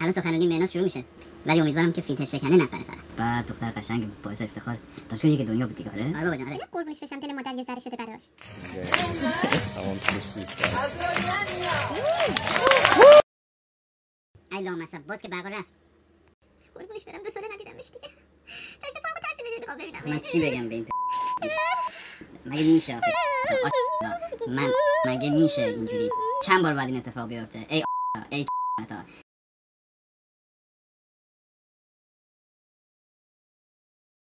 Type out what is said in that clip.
الان سخنرانی مهناز شروع میشه. ولی امیدوارم که فیلتر شکنه نفره فقط بعد دختر قشنگ باعث افتخار. دانشگاه که دنیا بود دیگه آره؟ آره بابا آره. قربونش بشم دل مادر یه ذره شده براش. تمام ای لامصب باز که برقا رفت. قربونش برم دو ساله ندیدمش دیگه. چشم فوق تحصیلش می‌خوام ببینم من چی بگم به این مگه میشه من مگه میشه اینجوری چند بار بعد این اتفاق بیفته؟ ای ای